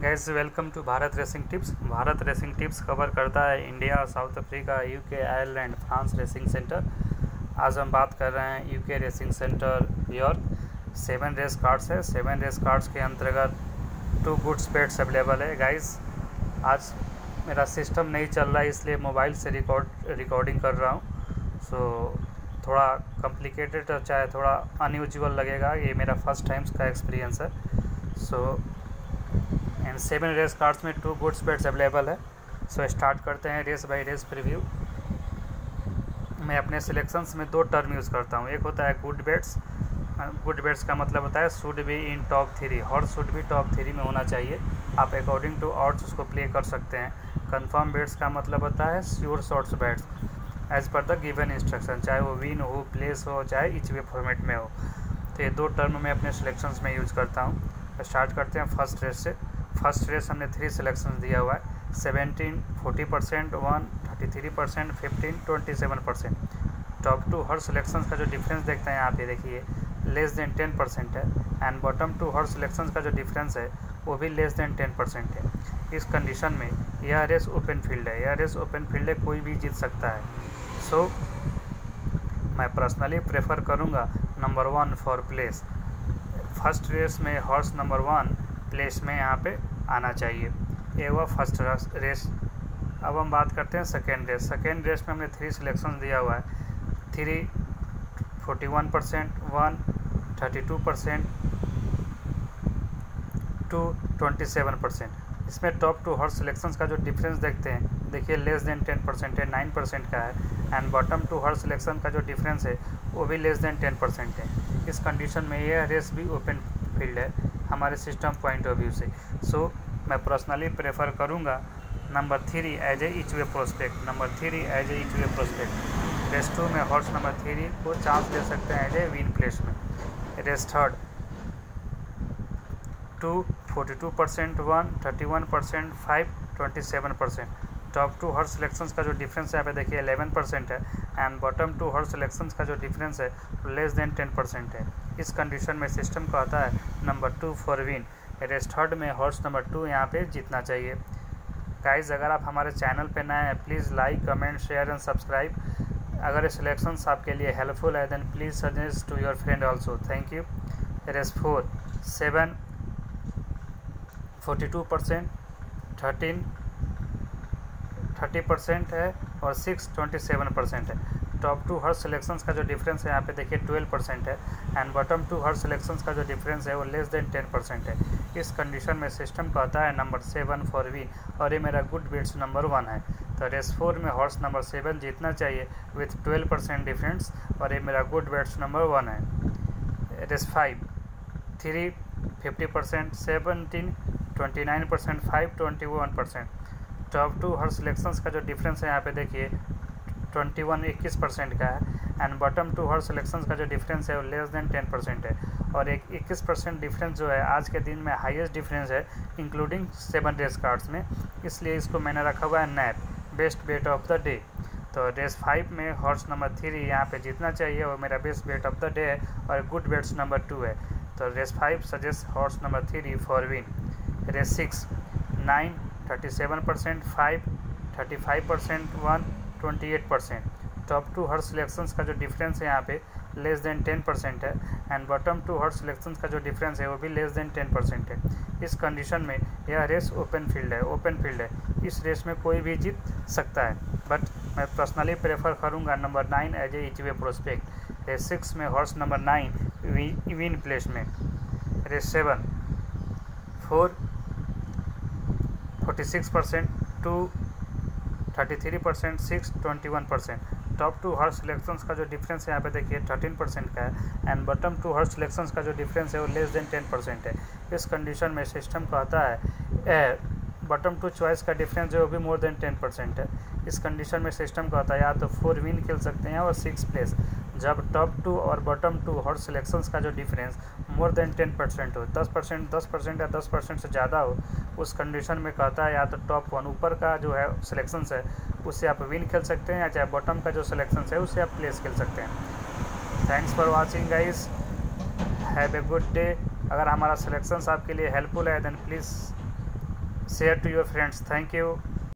Guys welcome to Bharat racing tips Bharat racing tips cover करता है India South Africa UK Ireland France racing centre आज हम बात कर रहे हैं UK racing centre New York seven race cards है. सेवन रेस कार्ड्स के अंतर्गत टू गुड्स पेड्स अवेलेबल है. गाइस आज मेरा सिस्टम नहीं चल रहा है इसलिए मोबाइल से रिकॉर्ड रिकॉर्डिंग कर रहा हूँ। सो so, थोड़ा कॉम्प्लिकेटेड और चाहे थोड़ा अनयूजल लगेगा ये मेरा फ़र्स्ट टाइम्स का एक्सपीरियंस है। So and seven race cards में टू गुड्स बेड्स अवेलेबल है। सो so, स्टार्ट करते हैं रेस बाय रेस प्रीव्यू मैं अपने सिलेक्शंस में दो टर्म यूज़ करता हूँ। एक होता है गुड बेड्स गुड बेड्स का मतलब होता है should be in top three horse should be top three में होना चाहिए। आप अकॉर्डिंग टू ऑर्ड्स उसको प्ले कर सकते हैं। कंफर्म बेट्स का मतलब होता है sure shots bets as per the given instruction चाहे वो विन हो प्लेस हो चाहे इच वे फॉर्मेट में हो। तो ये दो टर्म मैं अपने सिलेक्शंस में यूज़ करता हूँ। स्टार्ट करते हैं फ़र्स्ट रेस से। फ़र्स्ट रेस हमने थ्री सिलेक्शन दिया हुआ है। Seventeen forty percent one thirty three percent fifteen twenty seven percent top two हर सिलेक्शन का जो डिफरेंस देखते हैं यहाँ पे देखिए लेस देन टेन परसेंट है। एंड बॉटम टू हर सिलेक्शन का जो डिफरेंस है वो भी लेस देन टेन परसेंट है। इस कंडीशन में यह रेस ओपन फ़ील्ड है। यह रेस ओपन फ़ील्ड है कोई भी जीत सकता है। सो so, मैं पर्सनली प्रेफर करूँगा number one for place first race में हॉर्स नंबर वन प्लेस में यहाँ पे आना चाहिए। ये हुआ फ़र्स्ट रेस अब हम बात करते हैं सेकेंड रेस सेकेंड रेस में हमने थ्री सिलेक्शन दिया हुआ है। Three forty one percent one thirty two percent two twenty seven percent इसमें टॉप टू हर सिलेक्शन का जो डिफरेंस देखते हैं, देखिए लेस देन टेन परसेंट है नाइन परसेंट का है एंड बॉटम टू हर सिलेक्शन का जो डिफरेंस है, वो भी लेस देन टेन परसेंट है। इस कंडीशन में यह रेस भी ओपन फ़ील्ड है। हमारे सिस्टम पॉइंट ऑफ़ व्यू से। सो so, मैं पर्सनली प्रेफर करूँगा number three as a each way prospect number three as a each way prospect race two में हॉर्स नंबर थ्री को चांस ले सकते हैं एज ए विन प्लेस में race third two forty two percent one thirty one percent five twenty seven percent top two हर selections का जो difference है, यहाँ पे देखिए एलेवन परसेंट है एंड बॉटम टू हर सिलेक्शंस का जो डिफरेंस है लेस देन टेन परसेंट है। इस कंडीशन में सिस्टम कहता है number two for win race third में हॉर्स नंबर टू यहाँ पे जीतना चाहिए। गाइज़ अगर आप हमारे चैनल पे नए हैं please like comment share and subscribe अगर ये सिलेक्शंस आपके लिए हेल्पफुल है then please suggest to your friend also thank you race four seven forty two percent thirteen thirty percent है और सिक्स ट्वेंटी सेवन परसेंट है। टॉप टू हर selections का जो डिफरेंस है, यहाँ पे देखिए ट्वेल्व परसेंट है एंड बॉटम टू हर सिलेक्शंस का जो डिफरेंस है, वो लेस देन टेन परसेंट है। इस कंडीशन में सिस्टम कहता है नंबर सेवन फॉर वी और ये मेरा गुड बेट्स नंबर वन है। तो रेस फोर में हॉर्स नंबर सेवन जीतना चाहिए विथ ट्वेल्व परसेंट डिफरेंस और ये मेरा गुड बेट्स नंबर वन है। Race five three fifty percent seventeen twenty nine percent five twenty one percent top two हर selections का जो डिफरेंस है यहाँ पे देखिए ट्वेंटी वन इक्कीस परसेंट का है एंड बॉटम टू हर सिलेक्शंस का जो डिफरेंस है वो लेस देन टेन परसेंट है। और एक इक्कीस परसेंट डिफरेंस जो है, आज के दिन में हाईएस्ट डिफरेंस है इंक्लूडिंग सेवन रेस कार्ड्स में। इसलिए इसको मैंने रखा हुआ है nap best bet of the day तो रेस फाइव में हॉर्स नंबर थ्री यहाँ पे जीतना चाहिए और मेरा best bet of the day है और गुड बेट्स नंबर टू है। तो race five suggest horse number three for win race six nine thirty seven percent five thirty five percent one twenty eight percent top two her selections का जो difference है यहाँ पे less than ten percent है and bottom two हर selections का जो difference है, वो भी लेस देन टेन परसेंट है. इस कंडीशन में यह रेस ओपन फ़ील्ड है ओपन फ़ील्ड है. इस रेस में कोई भी जीत सकता है. बट मैं पर्सनली प्रेफर करूँगा number nine as a each way prospect race six में horse number nine win place में. Race seven four forty six percent two thirty three percent, six twenty one percent. Top two हर selections का जो difference है, यहाँ पे देखिए thirteen percent का है एंड बॉटम टू हर सिलेक्शंस का जो डिफरेंस है, वो लेस देन टेन परसेंट है। इस कंडीशन में सिस्टम कहता है बॉटम टू चॉइस का डिफरेंस जो भी मोर देन टेन परसेंट है। इस कंडीशन में सिस्टम कहता है, या तो फोर विन खेल सकते हैं और सिक्स प्लेस जब टॉप टू और बॉटम टू हर सिलेक्शंस का जो difference more than ten percent हो। दस परसेंट दस परसेंट या दस परसेंट से ज़्यादा हो, उस कंडीशन में कहता है या तो टॉप वन ऊपर का जो है सिलेक्शंस है उससे आप विन खेल सकते हैं या चाहे बॉटम का जो सिलेक्शंस है उससे आप प्लेस खेल सकते हैं। Thanks for watching guys have a good day अगर हमारा सिलेक्शंस आपके लिए हेल्पफुल है then please share to your friends thank you.